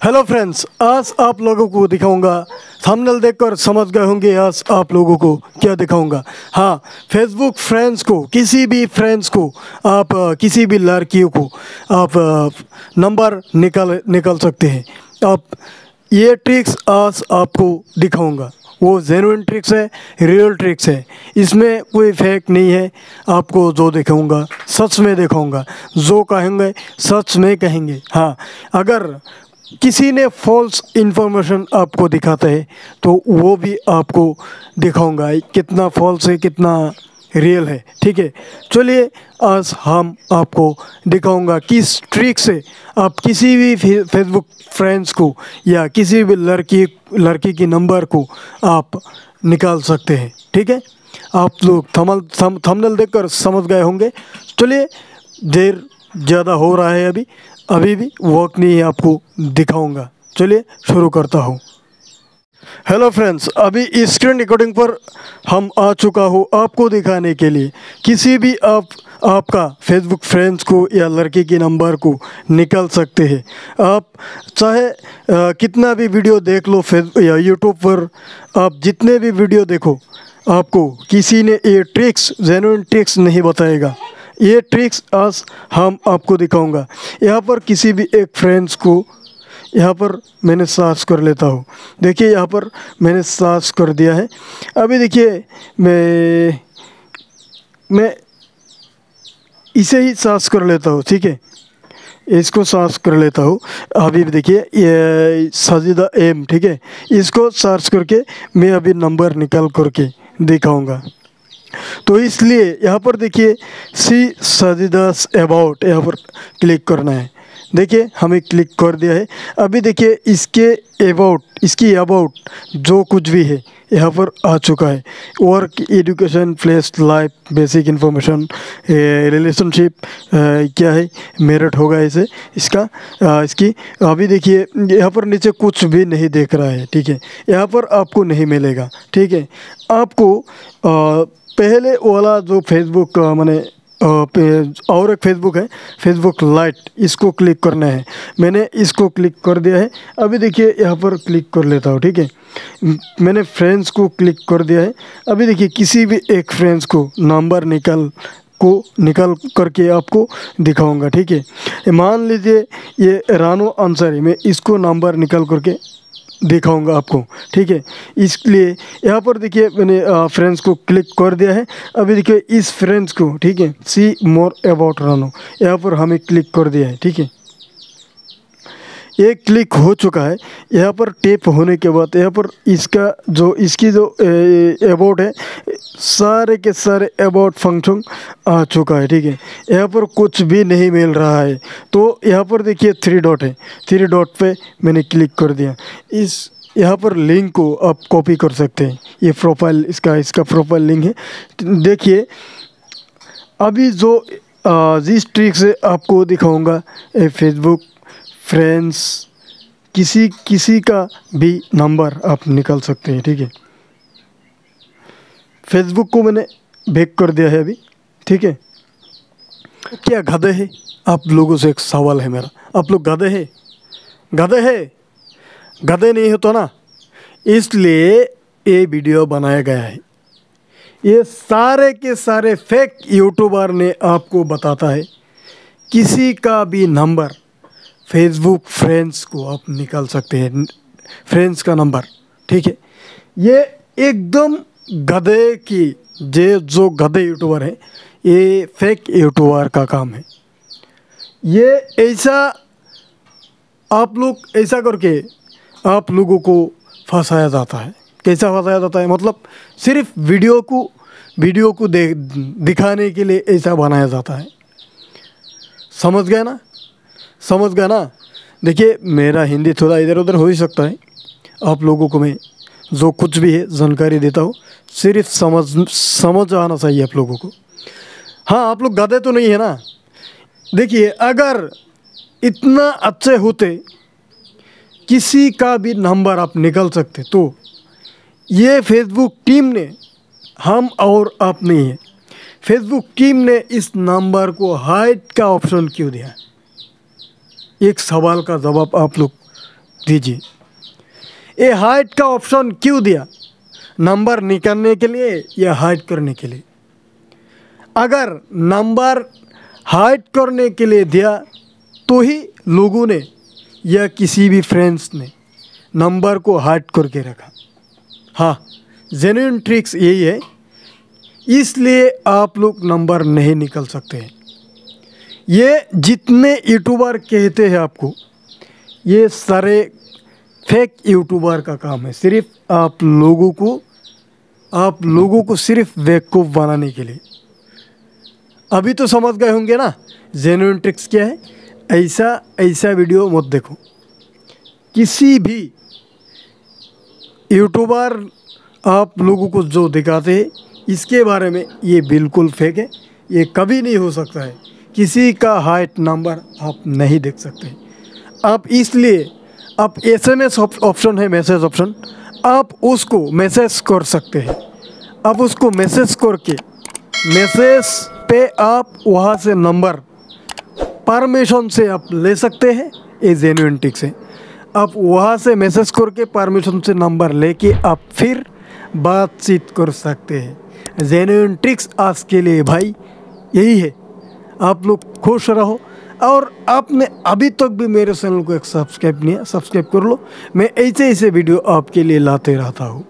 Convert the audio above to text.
Hello friends आज आप लोगों को दिखाऊँगा। थंबनेल देखकर समझ गए होंगे आज आप लोगों को क्या दिखाऊँगा। हाँ फेसबुक फ्रेंड्स को, किसी भी फ्रेंड्स को, आप किसी भी लड़कियों को आप नंबर निकाल निकाल सकते हैं। आप, ये ट्रिक्स आज आपको दिखाऊँगा। वो जेनुइन ट्रिक्स है रियल ट्रिक्स है। इसमें कोई फेक नहीं है। आपको जो दिखाऊँगा, सच में दिखाऊँगा। जो कहेंगे, सच में कहेंगे। हाँ अगर किसी ने फॉल्स इन्फॉर्मेशन आपको दिखाता है तो वो भी आपको दिखाऊँगा कितना फॉल्स है, कितना रियल है, ठीक है? चलिए, आज हम आपको दिखाऊँगा किस ट्रिक से आप किसी भी फेसबुक फ्रेंड्स को या किसी भी लड़की लड़की की नंबर को आप निकाल सकते हैं, ठीक है? आप लोग थमल, थम थंबनेल देखकर समझ गए होंगे। चलिए, देर ज़्यादा हो रहा है अभी। अभी भी वर्क नहीं आपको दिखाऊँगा। चलिए शुरू करता हूँ। हेलो फ्रेंड्स अभी स्क्रीन रिकॉर्डिंग पर हम आ चुका हूँ आपको दिखाने के लिए। किसी भी आप आपका फेसबुक फ्रेंड्स को या लड़की के नंबर को निकाल सकते हैं। आप चाहे अ, कितना भी वीडियो देख लो फेस या यूट्यूब पर आप जितने भी वीडियो देखो आपको किसी ने ये ट्रिक्स जेनुइन ट्रिक्स नहीं बताएगा। ये ट्रिक्स आज हम आपको दिखाऊँगा। यहाँ पर किसी भी एक फ्रेंड्स को यहाँ पर मैंने सर्च कर लेता हूँ। देखिए यहाँ पर मैंने सर्च कर दिया है। अभी देखिए मैं मैं इसे ही सर्च कर लेता हूँ, ठीक है? इसको सर्च कर लेता हूँ। अभी देखिए, ये सजीदा एम ठीक है? इसको सर्च करके मैं अभी नंबर निकाल करके दिखाऊँगा। तो इसलिए यहाँ पर देखिए सी सजीदास अबाउट यहाँ पर क्लिक करना है। देखिए हमें क्लिक कर दिया है। अभी देखिए इसके अबाउट इसकी अबाउट जो कुछ भी है यहाँ पर आ चुका है। Work education place life basic information relationship क्या है मेरिट होगा इसे। इसका अ, इसकी अभी देखिए यहाँ पर नीचे कुछ भी नहीं देख रहा है ठीक है। यहाँ पर आपको नहीं मिलेगा ठीक है। आपको अ, पहले वाला जो फेसबुक मैंने और एक फेसबुक है फेसबुक लाइट इसको क्लिक करना है। मैंने इसको क्लिक कर दिया है। अभी देखिए, यहाँ पर क्लिक कर लेता हूँ, ठीक है? मैंने फ्रेंड्स को क्लिक कर दिया है। अभी देखिए, किसी भी एक फ्रेंड्स को नंबर निकाल, को निकाल करके आपको दिखाऊँगा, ठीक है? मान लीजिए, ये रानो अंसारी, मैं इसको नंबर निकाल करके दिखाऊँगा आपको, ठीक है? इसलिए यहाँ पर देखिए मैंने फ्रेंड्स को क्लिक कर दिया है। अभी देखिए इस फ्रेंड्स को, ठीक है? सी मोर अबाउट रानो यहाँ पर हमें क्लिक कर दिया है, ठीक है? ये क्लिक हो चुका है। यहाँ पर टेप होने के बाद यहाँ पर इसका जो, इसकी जो अबाउट है, सारे के सारे अबाउट फ़ंक्शन आ चुका है, ठीक है। यहाँ पर कुछ भी नहीं मिल रहा है। तो यहाँ पर देखिए थ्री डॉट है। थ्री डॉट पे मैंने क्लिक कर दिया। इस, यहाँ पर लिंक को आप कॉपी कर सकते हैं। ये प्रोफ़ाइल इसका इसका प्रोफ़ाइल लिंक है। देखिए, अभी जो जिस ट्रिक से आपको दिखाऊँगा फेसबुक फ्रेंड्स किसी किसी का भी नंबर आप निकाल सकते हैं, ठीक है? फेसबुक को मैंने बैक कर दिया है अभी, ठीक है? क्या गधे है? आप लोगों से एक सवाल है मेरा। आप लोग गधे है? गधे है? गधे नहीं हो तो ना? इसलिए ये वीडियो बनाया गया है। ये सारे के सारे फेक यूट्यूबर ने आपको बताता है, किसी का भी नंबर फेसबुक फ्रेंड्स को आप निकाल सकते हैं। फ्रेंड्स का नंबर ठीक है? ये एकदम गधे की, जे जो गधे यूट्यूबर हैं, ये फेक यूट्यूबर का काम है। ये ऐसा आप लोग, ऐसा करके आप लोगों को फंसाया जाता है। कैसा फंसाया जाता है? मतलब सिर्फ़ वीडियो को वीडियो को दे, दिखाने के लिए ऐसा बनाया जाता है। समझ गए ना? समझ गए ना? देखिए, मेरा हिंदी थोड़ा इधर उधर हो ही सकता है। आप लोगों को मैं जो कुछ भी है, जानकारी देता हूँ। सिर्फ़ समझ समझ आना चाहिए आप लोगों को। हाँ आप लोग गधे तो नहीं है ना? देखिए, अगर इतना अच्छे होते, किसी का भी नंबर आप निकल सकते तो ये फेसबुक टीम ने, हम और आप नहीं है। फेसबुक टीम ने इस नंबर को हाइट का ऑप्शन क्यों दिया? एक सवाल का जवाब आप लोग दीजिए। ये हाइट का ऑप्शन क्यों दिया? नंबर निकालने के लिए या हाइट करने के लिए? अगर नंबर हाइट करने के लिए दिया तो ही लोगों ने या किसी भी फ्रेंड्स ने नंबर को हाइट करके रखा। हाँ जेन्यून ट्रिक्स यही है। इसलिए आप लोग नंबर नहीं निकल सकते हैं। ये जितने यूट्यूबर कहते हैं आपको, ये सारे फेक यूट्यूबर का काम है। सिर्फ़ आप लोगों को, आप लोगों को सिर्फ़ बेवकूफ़ बनाने के लिए। अभी तो समझ गए होंगे ना जेन्यून ट्रिक्स क्या है? ऐसा ऐसा वीडियो मत देखो। किसी भी यूट्यूबर आप लोगों को जो दिखाते हैं, इसके बारे में ये बिल्कुल फेक है। ये कभी नहीं हो सकता है। किसी का हाइट नंबर आप नहीं देख सकते। आप इसलिए, आप एस एम एस ऑप्शन है मैसेज ऑप्शन आप उसको मैसेज कर सकते हैं। आप उसको मैसेज करके मैसेज पे आप वहाँ से नंबर परमिशन से आप ले सकते हैं, ये जेन्यून टिक से। आप वहाँ से मैसेज करके परमिशन से नंबर लेके आप फिर बातचीत कर सकते हैं। जेन्यून ट्रिक्स आज के लिए भाई, यही है। आप लोग खुश रहो। और आपने अभी तक भी मेरे चैनल को एक सब्सक्राइब नहीं है, सब्सक्राइब कर लो। मैं ऐसे ऐसे वीडियो आपके लिए लाते रहता हूँ।